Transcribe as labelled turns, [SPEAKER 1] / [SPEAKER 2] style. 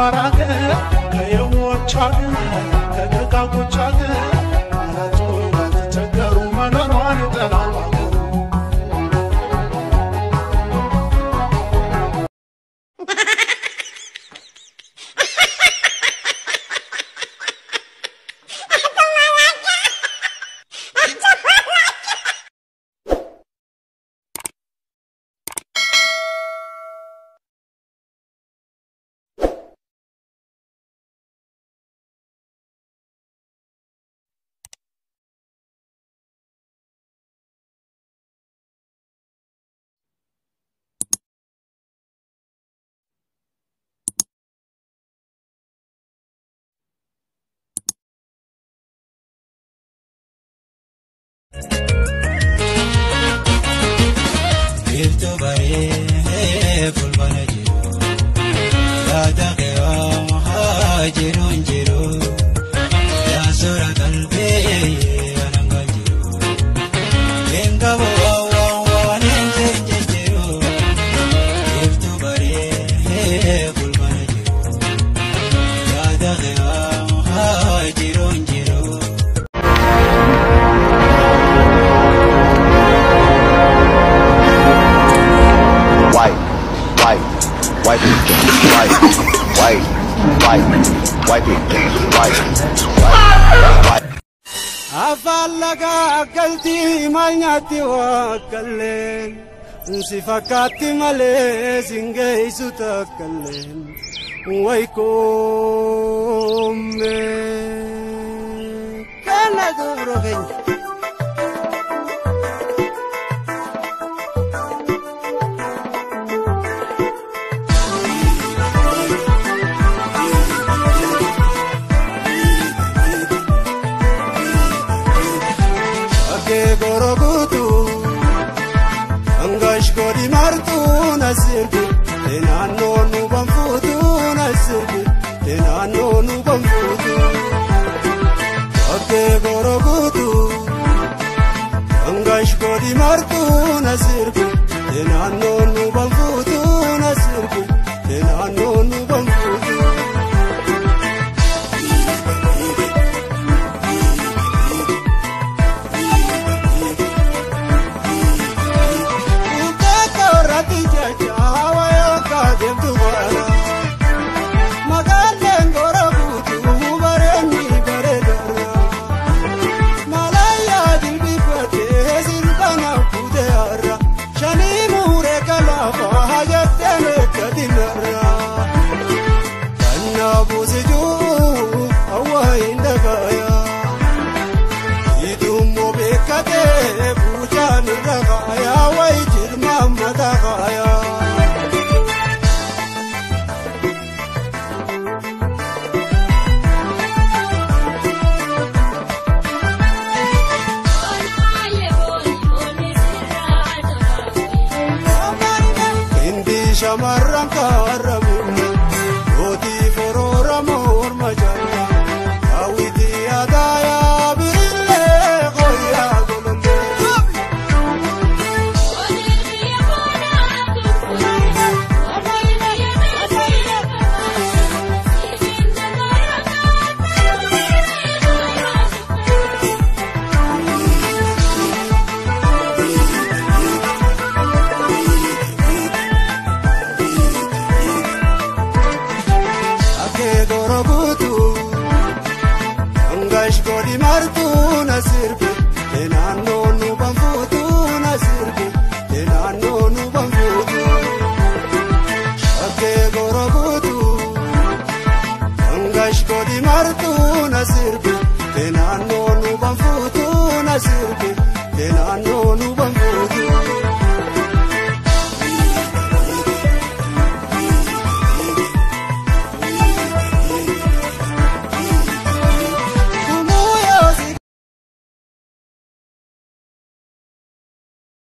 [SPEAKER 1] አማራ የሞች አገር
[SPEAKER 2] wipe it, wipe. Afalaga akalti manyati wa kalen, male zinge isuta kalen. Kana dobro. Naannoo nu banfuutuu naasirri naannoo nu banfuutuu Okkee goroguutuu Angaash koodi martuu naasirri naannoo nu banfuutuu naasirri. shamarran kaarame.